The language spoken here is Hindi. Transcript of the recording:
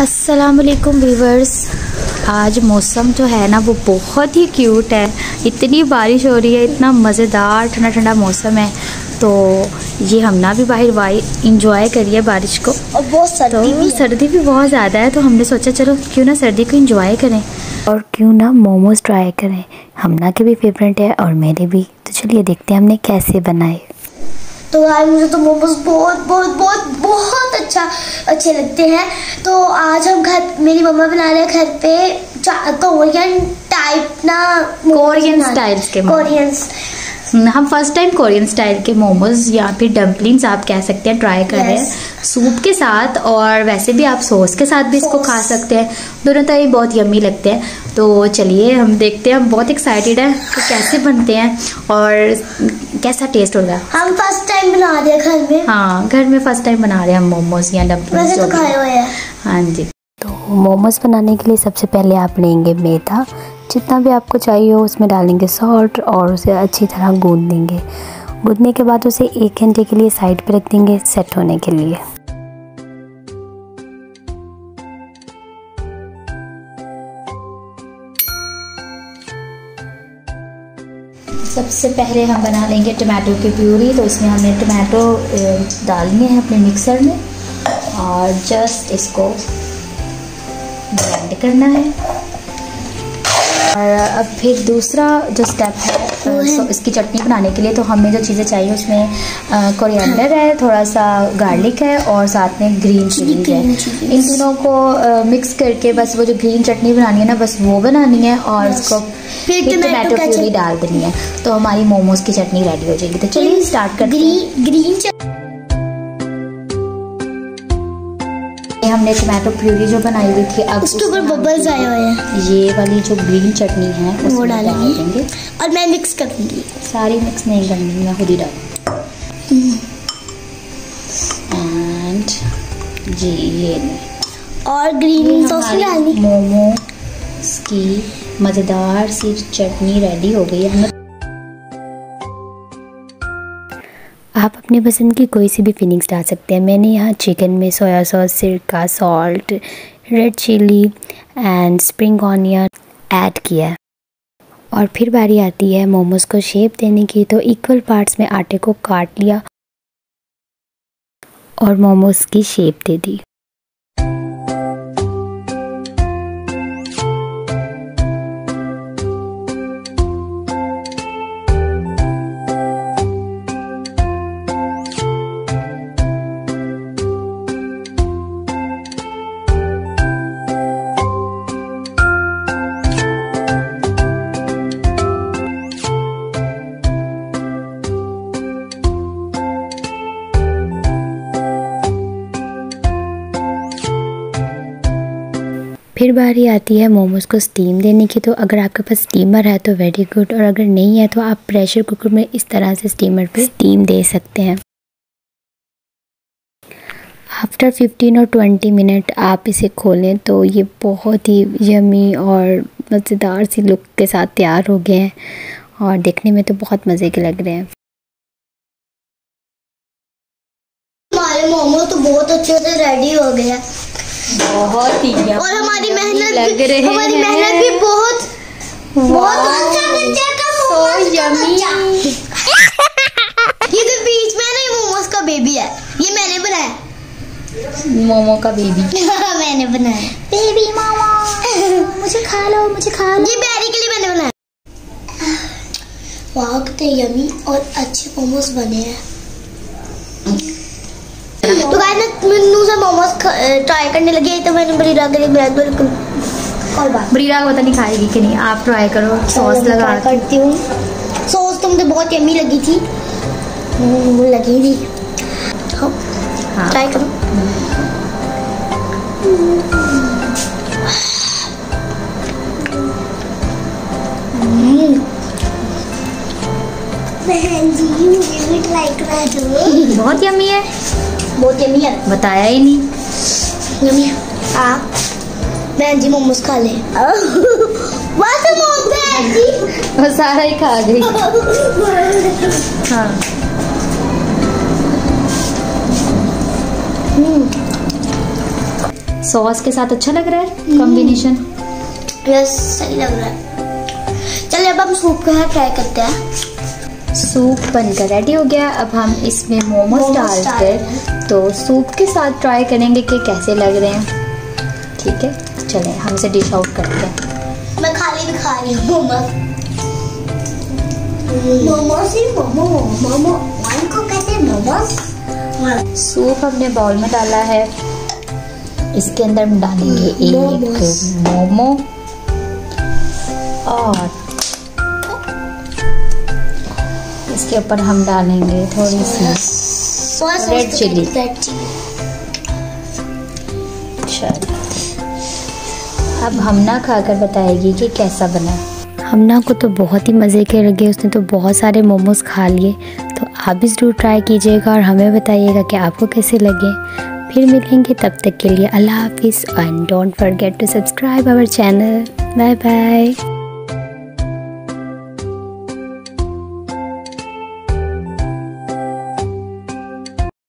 अस्सलाम वालेकुम वीवर्स आज मौसम जो है ना वो बहुत ही क्यूट है। इतनी बारिश हो रही है इतना मज़ेदार ठंडा ठंडा मौसम है। तो ये हम ना भी बाहर वाई इंजॉय करिए बारिश को। और बहुत सर्दी तो भी सर्दी भी बहुत ज़्यादा है तो हमने सोचा चलो क्यों ना सर्दी को इंजॉय करें। और क्यों ना मोमोज़ ट्राई करें। हमना के भी फेवरेट है और मेरे भी। तो चलिए देखते हैं हमने कैसे बनाए। तो यार मुझे तो मोमोज बहुत बहुत बहुत बहुत अच्छा अच्छे लगते हैं। तो आज हम घर मेरी मम्मा बना रहे हैं घर पे कोरियन टाइप ना कोरियन स्टाइल्स के। कोरियन हम फ़र्स्ट टाइम कोरियन स्टाइल के मोमोज या फिर डम्पलिंग्स आप कह सकते हैं ट्राई कर रहे हैं। सूप के साथ और वैसे भी आप सॉस के साथ भी इसको खा सकते हैं। दोनों तरह ही बहुत यम्मी लगते हैं। तो चलिए हम देखते हैं हम बहुत एक्साइटेड हैं कि कैसे बनते हैं और कैसा टेस्ट होगा? हम फ़र्स्ट टाइम बना रहे हैं घर में। हाँ घर में फ़र्स्ट टाइम बना रहे हैं हम मोमोज या वैसे डम्पलिंग्स तो खाए हुए हैं। हाँ जी। तो मोमोज बनाने के लिए सबसे पहले आप लेंगे मैदा। जितना भी आपको चाहिए हो उसमें डालेंगे सॉल्ट और उसे अच्छी तरह गूंद देंगे। गूंदने के बाद उसे एक घंटे के लिए साइड पर रख देंगे सेट होने के लिए। सबसे पहले हम बना लेंगे टमाटो की प्यूरी तो इसमें हमने टमाटो डालने हैं अपने मिक्सर में और जस्ट इसको ब्लेंड करना है। और अब फिर दूसरा जो स्टेप है सो इसकी चटनी बनाने के लिए तो हमें जो चीज़ें चाहिए उसमें कोरिएंडर है थोड़ा सा गार्लिक है और साथ में ग्रीन green है इन तीनों को मिक्स करके बस वो जो ग्रीन चटनी बनानी है ना बस वो बनानी है और उसको फिर टमाटो प्यूरी डाल देनी है। तो हमारी मोमोज की चटनी रेडी हो जाएगी। तो चलिए स्टार्ट करते हैं। ग्रीन ग्रीन हमने टमाटो प्यूरी जो बनाई हुई थी अब उसके ऊपर बबल्स आए हुए हैं। ये वाली जो ग्रीन चटनी है वो डालेंगे। और मैं मिक्स करूँगी। सारी मिक्स नहीं करनी मैं खुद ही डाल। एंड जी ये और ग्रीन सॉस भी डालनी मोमो की मज़ेदार सी चटनी रेडी हो गई है। अपनी पसंद की कोई सी भी फिलिंग्स डाल सकते हैं। मैंने यहाँ चिकन में सोया सॉस सिरका salt red chilli and spring onion add किया और फिर बारी आती है मोमोज को शेप देने की तो इक्वल पार्ट्स में आटे को काट लिया और मोमोज की शेप दे दी। फिर बारी आती है मोमोज को स्टीम देने की। तो अगर आपके पास स्टीमर है तो वेरी गुड और अगर नहीं है तो आप प्रेशर कुकर में इस तरह से स्टीमर पे स्टीम दे सकते हैं। आफ्टर 15 और 20 मिनट आप इसे खोलें तो ये बहुत ही यमी और मज़ेदार सी लुक के साथ तैयार हो गए हैं और देखने में तो बहुत मज़े के लग रहे हैं। हमारे मोमो तो बहुत अच्छे से रेडी हो गए हैं। बहुत ही और हमारी मेहनत लग रहे हमारी हैं। मेहनत भी बहुत बहुत अच्छा बच्चे का मोमोज का बच्चा। ये तो बीच में ना ये मोमोज का बेबी है। ये मैंने बनाया। मोमो का बेबी मैंने बनाया। बेबी मामा। मुझे खा लो मुझे खा लो। ये बैरी के लिए मैंने बनाया। वाह कितने यमी और अच्छे मोमोज बने हैं। मिन्नू से मोमोज ट्राई करने लगी तो मैंने बड़ी राग के लिए ब्रेड बिल्कुल और बात ब्रीरा को पता नहीं खाएगी कि नहीं आप ट्राई करो सॉस लगा करती हूँ। सॉस तो मुझे बहुत यम्मी लगी थी। मुझे लगी थी। हाँ ट्राई करो। बहन जी मुझे भी ट्राई करा दो। बहुत है यम्मी है। बताया ही नहीं। है। आप बहन जी मोमोज खा ले। बस बहन जी। वो सारा ही खा गई। हाँ। सॉस के साथ अच्छा लग रहा है? कॉम्बिनेशन यस सही लग रहा है। चलिए अब हम सूप का ट्राई करते हैं। सूप बनकर रेडी हो गया। अब हम इसमें मोमोज मोमोज डाल डाल कर तो सूप के साथ ट्राई करेंगे कि कैसे लग रहे हैं। ठीक है? चलें हम इसे डिश आउट करते हैं। मैं खाली भी खा रही हूँ। मोमोज मोमोज ही मोमो मोमो। वन को कहते हैं मोमोज सूप हमने बाउल में डाला है। इसके अंदर हम डालेंगे एक मोमो। और इसके ऊपर हम डालेंगे थोड़ी सी. रेड चिली चलो। अब हमना खाकर बताएगी कि कैसा बना। हमना को तो बहुत ही मज़े के लगे उसने तो बहुत सारे मोमोज खा लिए। तो आप भी ज़रूर ट्राई कीजिएगा और हमें बताइएगा कि आपको कैसे लगे। फिर मिलेंगे तब तक के लिए अल्लाह हाफिज़। And don't forget to subscribe our channel bye bye